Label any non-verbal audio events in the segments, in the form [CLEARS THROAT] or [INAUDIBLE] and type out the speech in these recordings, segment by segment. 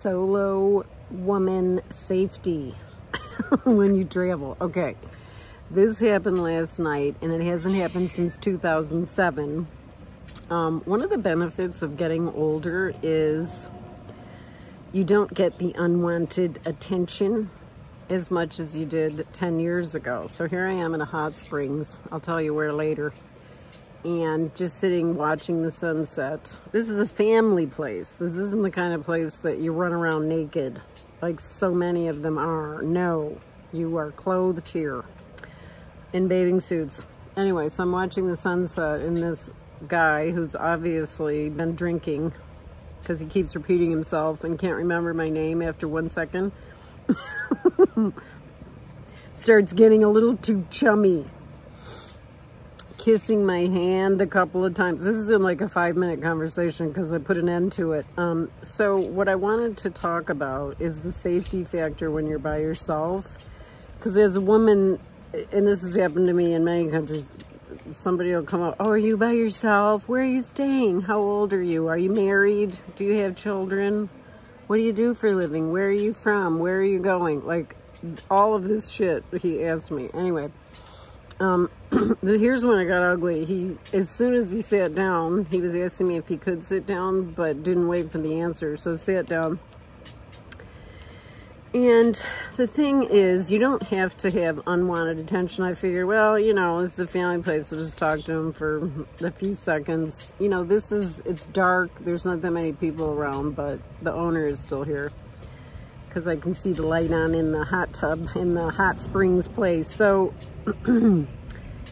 solo woman safety [LAUGHS] when you travel. Okay, this happened last night and it hasn't happened since 2007. Um, one of the benefits of getting older is you don't get the unwanted attention as much as you did 10 years ago. So here I am in a hot springs. I'll tell you where later and just sitting watching the sunset. This is a family place. This isn't the kind of place that you run around naked like so many of them are. No, you are clothed here in bathing suits. Anyway, so I'm watching the sunset and this guy who's obviously been drinking because he keeps repeating himself and can't remember my name after one second. [LAUGHS] Starts getting a little too chummy kissing my hand a couple of times. This is in like a five minute conversation because I put an end to it. Um, so what I wanted to talk about is the safety factor when you're by yourself. Because as a woman, and this has happened to me in many countries, somebody will come up, oh, are you by yourself? Where are you staying? How old are you? Are you married? Do you have children? What do you do for a living? Where are you from? Where are you going? Like all of this shit he asked me. Anyway, um, [CLEARS THROAT] here's when I got ugly. He, as soon as he sat down, he was asking me if he could sit down, but didn't wait for the answer. So sat down. And the thing is, you don't have to have unwanted attention. I figured, well, you know, this is a family place. I'll just talk to him for a few seconds. You know, this is, it's dark. There's not that many people around, but the owner is still here because I can see the light on in the hot tub in the hot springs place. So [CLEARS THROAT]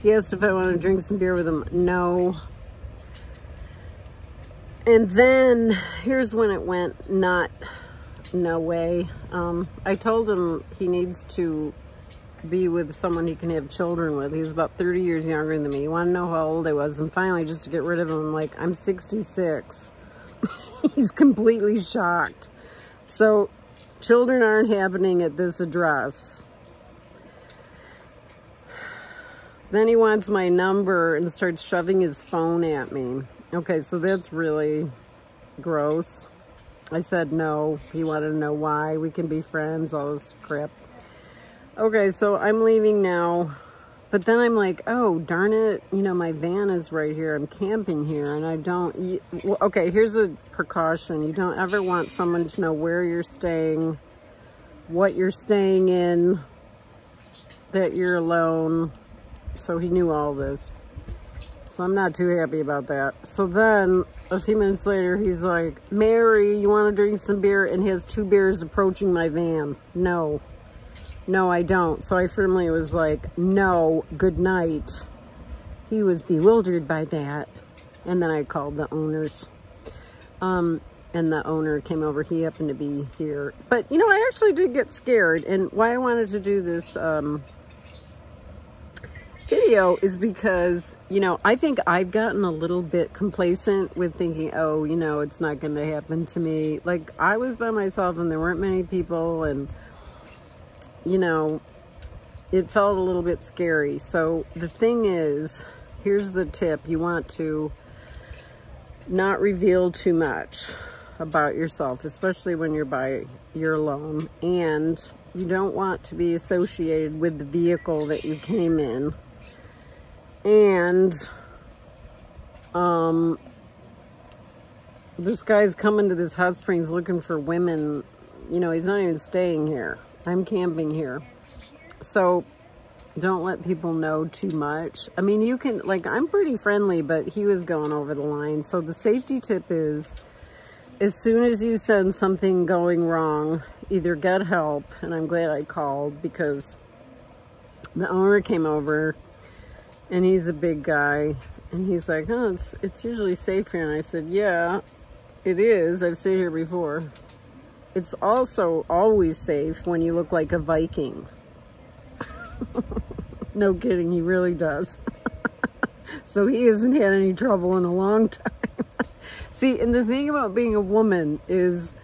he asked if I want to drink some beer with him. No. And then here's when it went not no way. Um, I told him he needs to be with someone he can have children with. He's about 30 years younger than me. You want to know how old I was? And finally, just to get rid of him, I'm like, I'm 66. [LAUGHS] He's completely shocked. So Children aren't happening at this address. Then he wants my number and starts shoving his phone at me. Okay, so that's really gross. I said no. He wanted to know why. We can be friends, all this crap. Okay, so I'm leaving now. But then I'm like, oh, darn it. You know, my van is right here. I'm camping here and I don't... Okay, here's a precaution. You don't ever want someone to know where you're staying, what you're staying in, that you're alone. So he knew all this. So I'm not too happy about that. So then a few minutes later, he's like, Mary, you want to drink some beer? And he has two beers approaching my van. No. No, I don't. So I firmly was like, no, good night. He was bewildered by that. And then I called the owners. Um, and the owner came over. He happened to be here. But, you know, I actually did get scared. And why I wanted to do this um, video is because, you know, I think I've gotten a little bit complacent with thinking, oh, you know, it's not going to happen to me. Like, I was by myself and there weren't many people and you know, it felt a little bit scary. So the thing is, here's the tip. You want to not reveal too much about yourself, especially when you're by, you're alone. And you don't want to be associated with the vehicle that you came in. And, um, this guy's coming to this hot springs looking for women. You know, he's not even staying here. I'm camping here. So don't let people know too much. I mean, you can, like, I'm pretty friendly, but he was going over the line. So the safety tip is, as soon as you send something going wrong, either get help, and I'm glad I called because the owner came over, and he's a big guy, and he's like, oh, it's, it's usually safe here. And I said, yeah, it is. I've stayed here before. It's also always safe when you look like a Viking. [LAUGHS] no kidding, he really does. [LAUGHS] so he hasn't had any trouble in a long time. [LAUGHS] See, and the thing about being a woman is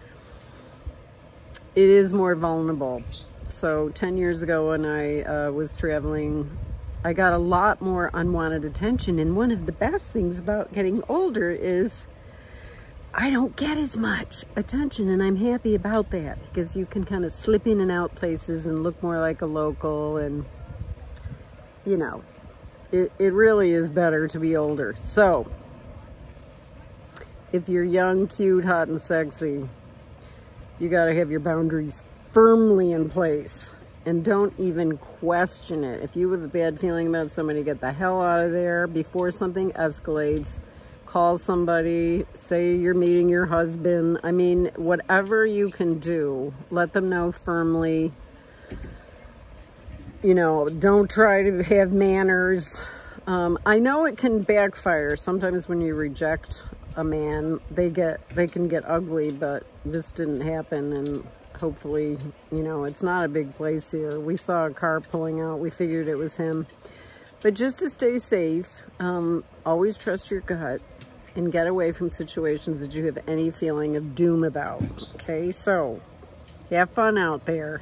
it is more vulnerable. So 10 years ago when I uh, was traveling, I got a lot more unwanted attention. And one of the best things about getting older is I don't get as much attention and I'm happy about that because you can kind of slip in and out places and look more like a local and you know, it, it really is better to be older. So, if you're young, cute, hot, and sexy, you got to have your boundaries firmly in place and don't even question it. If you have a bad feeling about somebody, get the hell out of there before something escalates call somebody, say you're meeting your husband. I mean, whatever you can do, let them know firmly. You know, don't try to have manners. Um, I know it can backfire. Sometimes when you reject a man, they get they can get ugly, but this didn't happen and hopefully, you know, it's not a big place here. We saw a car pulling out. We figured it was him. But just to stay safe, um, always trust your gut and get away from situations that you have any feeling of doom about. Okay, so have fun out there.